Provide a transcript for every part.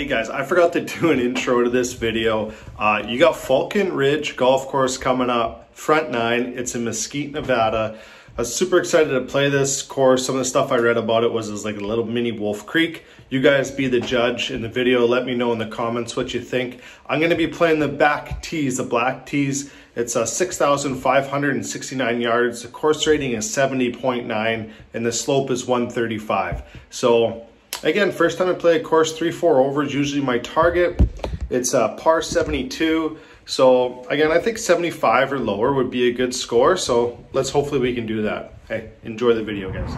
Hey guys, I forgot to do an intro to this video. Uh, you got Falcon Ridge Golf Course coming up, front nine. It's in Mesquite, Nevada. I was super excited to play this course. Some of the stuff I read about it was, it was like a little mini Wolf Creek. You guys be the judge in the video. Let me know in the comments what you think. I'm gonna be playing the back tees, the black tees. It's a 6,569 yards. The course rating is 70.9 and the slope is 135. So Again, first time I play a course, 3-4 over is usually my target. It's a par 72. So again, I think 75 or lower would be a good score. So let's hopefully we can do that. Hey, enjoy the video, guys.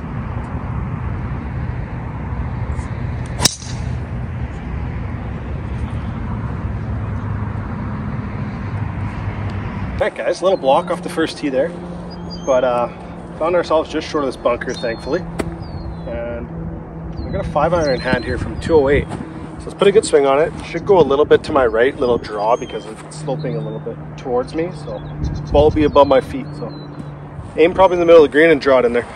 All right, guys, a little block off the first tee there. But uh, found ourselves just short of this bunker, thankfully. I got a five iron in hand here from 208. So let's put a good swing on it. Should go a little bit to my right, little draw because it's sloping a little bit towards me. So ball will be above my feet. So aim probably in the middle of the green and draw it in there.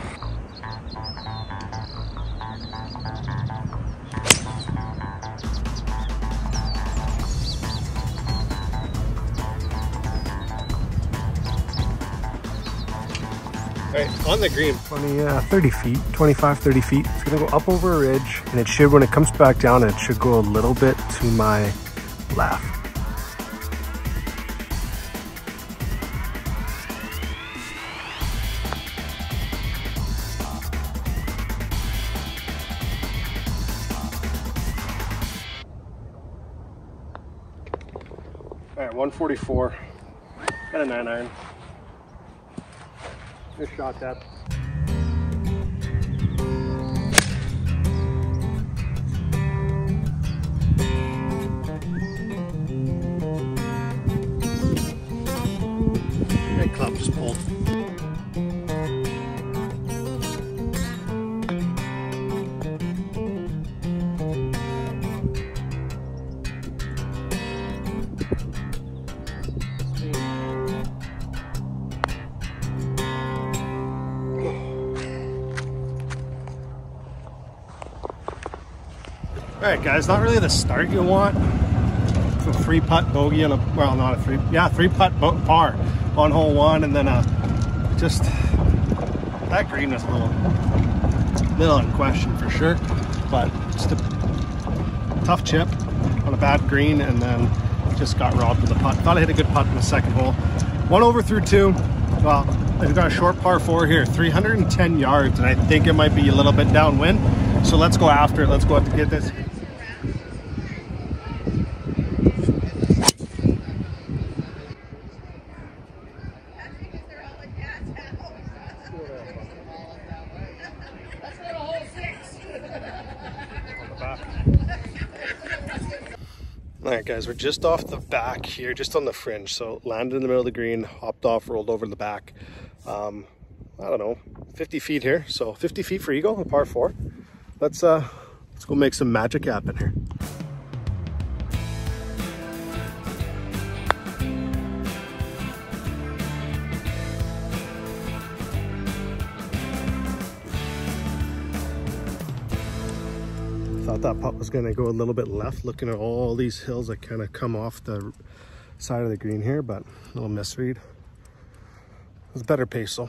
Right, on the green. 20, uh, 30 feet, 25, 30 feet. It's gonna go up over a ridge and it should, when it comes back down, it should go a little bit to my left. All right, 144, got a nine iron. Good shot, That All right, guys, not really the start you want. It's a three putt bogey on a, well, not a three, yeah, three putt par on hole one. And then uh, just, that green was a little, little in question for sure. But just a tough chip on a bad green and then just got robbed with a putt. Thought I hit a good putt in the second hole. One over through two. Well, I've got a short par four here, 310 yards, and I think it might be a little bit downwind. So let's go after it. Let's go out to get this. All right, guys, we're just off the back here, just on the fringe. So landed in the middle of the green, hopped off, rolled over the back. Um, I don't know, 50 feet here. So 50 feet for eagle, a par four. Let's uh, let's go make some magic happen here. Thought that putt was gonna go a little bit left, looking at all these hills that kind of come off the side of the green here, but a little misread. It was better pace though.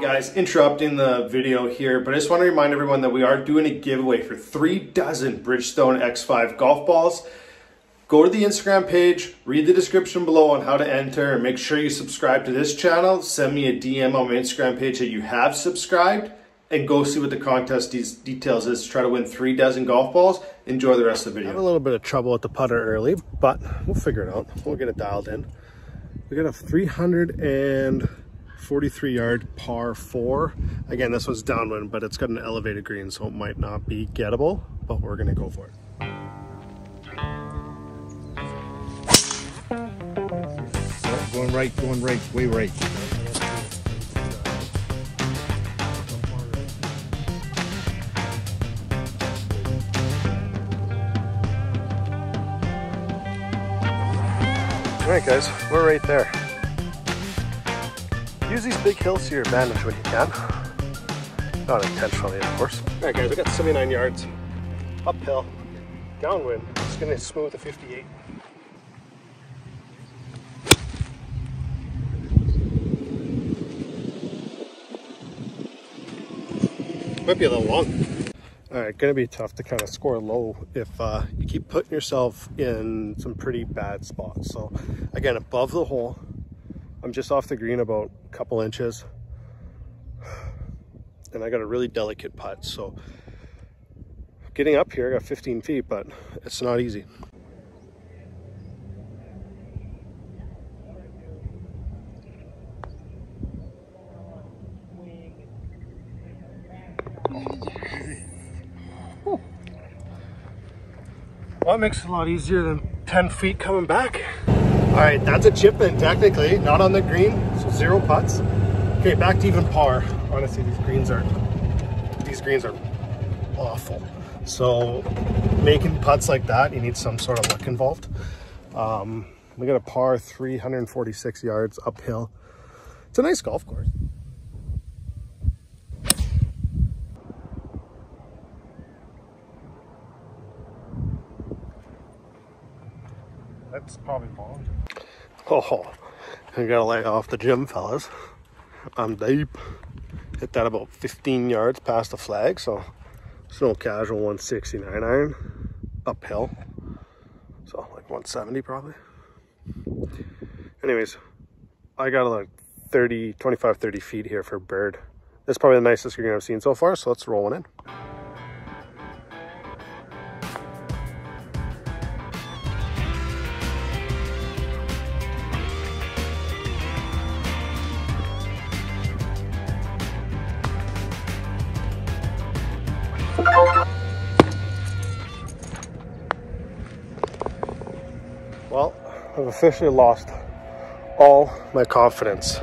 Guys, interrupting the video here, but I just want to remind everyone that we are doing a giveaway for three dozen Bridgestone X5 golf balls. Go to the Instagram page, read the description below on how to enter, and make sure you subscribe to this channel. Send me a DM on my Instagram page that you have subscribed, and go see what the contest de details is to try to win three dozen golf balls. Enjoy the rest of the video. Had a little bit of trouble with the putter early, but we'll figure it out. We'll get it dialed in. We got a 343 yard par four. Again, this one's downwind, but it's got an elevated green, so it might not be gettable, but we're gonna go for it. Going right, going right, way right. All right, guys, we're right there. Use these big hills to your advantage when you can. Not intentionally, of course. All right, guys, we got 79 yards uphill, downwind. It's gonna smooth the 58. Might be a little long. All right, gonna be tough to kind of score low if uh, you keep putting yourself in some pretty bad spots. So again, above the hole, I'm just off the green about a couple inches and I got a really delicate putt. So getting up here, I got 15 feet, but it's not easy. Well, that makes it a lot easier than 10 feet coming back. All right, that's a chip in technically, not on the green, so zero putts. Okay, back to even par. Honestly, these greens are, these greens are awful. So making putts like that, you need some sort of luck involved. Um, we got a par 346 yards uphill. It's a nice golf course. That's probably long. Oh, I gotta lay off the gym, fellas. I'm deep. Hit that about 15 yards past the flag, so it's no casual 169 iron uphill. So like 170 probably. Anyways, I got like 30, 25, 30 feet here for bird. That's probably the nicest green I've seen so far, so let's roll one in. I've officially lost all my confidence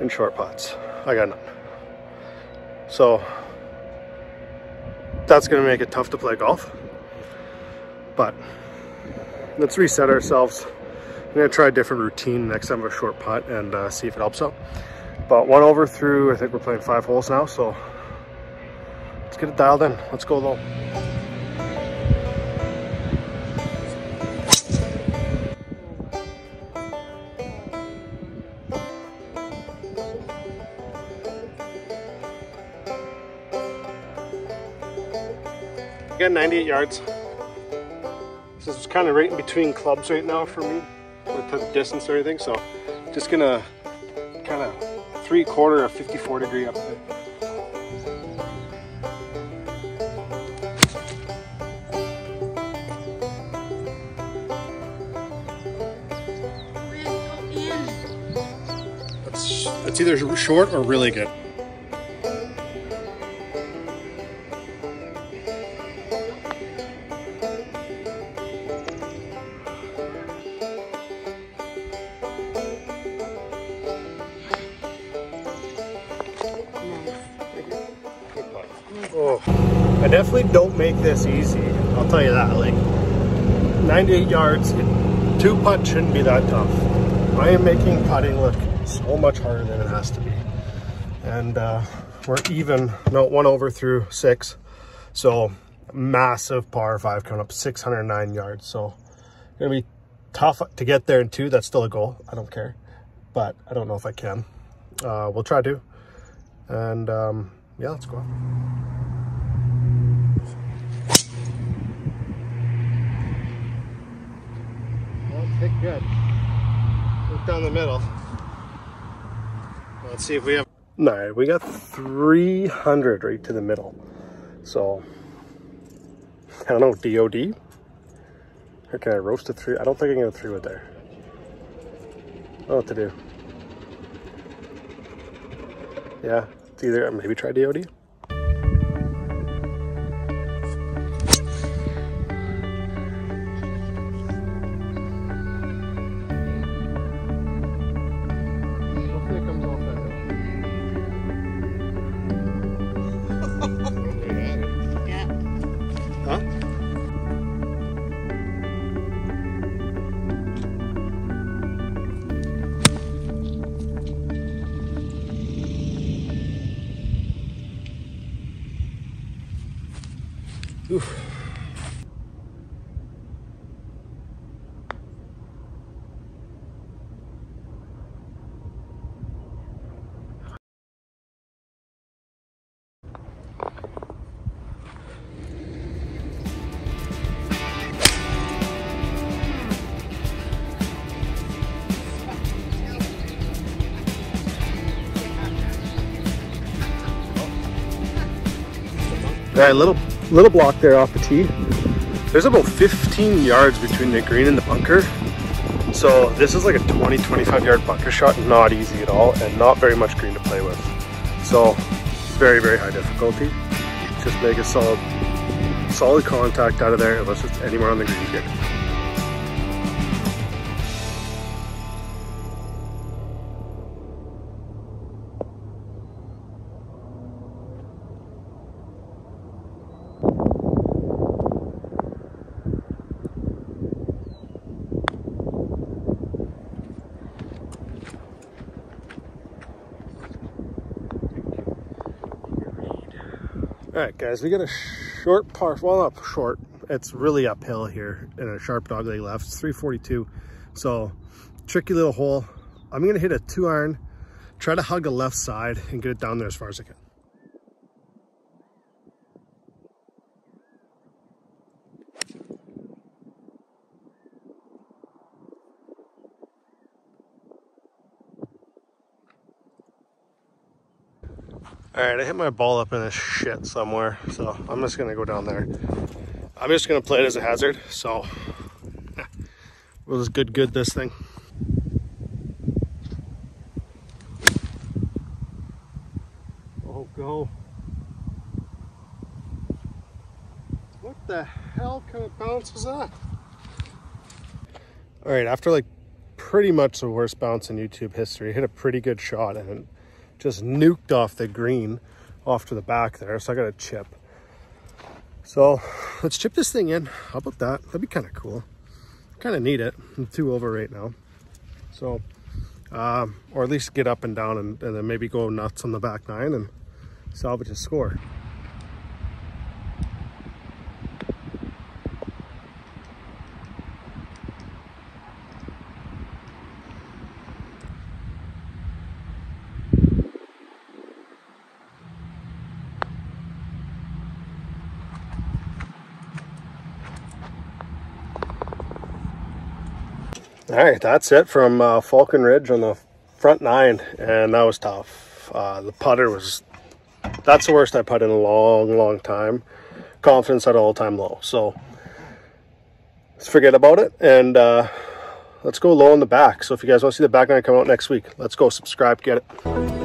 in short putts. I got none. So that's going to make it tough to play golf. But let's reset ourselves. I'm going to try a different routine next time with a short putt and uh, see if it helps out. But one over through, I think we're playing five holes now. So let's get it dialed in. Let's go low. 98 yards. This is kind of right in between clubs right now for me with the distance or anything. So just gonna kind of three quarter of 54 degree up there. It's, it's either short or really good. I definitely don't make this easy. I'll tell you that. Like 98 yards, two putt shouldn't be that tough. I am making putting look so much harder than it has to be. And uh, we're even, no, one over through six. So massive par five coming up 609 yards. So gonna be tough to get there in two. That's still a goal. I don't care, but I don't know if I can. Uh, we'll try to. And um, yeah, let's go. Good. Look down the middle. Let's see if we have. Right, we got 300 right to the middle. So, I don't know, DOD? Or can I roast a three? I don't think I can get a three wood there. I don't know what to do. Yeah, it's either maybe try DOD. Oof. All right, little little block there off the tee. There's about 15 yards between the green and the bunker. So this is like a 20, 25 yard bunker shot. Not easy at all and not very much green to play with. So very, very high difficulty. Just make a solid, solid contact out of there unless it's anywhere on the green here. All right, guys, we got a short par, well, not short. It's really uphill here in a sharp dog leg left. It's 342. So tricky little hole. I'm going to hit a two iron, try to hug a left side and get it down there as far as I can. All right, I hit my ball up in a shit somewhere, so I'm just gonna go down there. I'm just gonna play it as a hazard, so we'll just good good this thing. Oh, go. What the hell kind of bounce was that? All right, after like pretty much the worst bounce in YouTube history, hit a pretty good shot and just nuked off the green off to the back there. So I got a chip. So let's chip this thing in. How about that? That'd be kind of cool. Kind of need it. I'm two over right now. So, um, or at least get up and down and, and then maybe go nuts on the back nine and salvage a score. All right, that's it from uh, Falcon Ridge on the front nine, and that was tough. Uh, the putter was, that's the worst I put in a long, long time. Confidence at all time low. So let's forget about it and uh, let's go low on the back. So if you guys want to see the back nine come out next week, let's go subscribe, get it.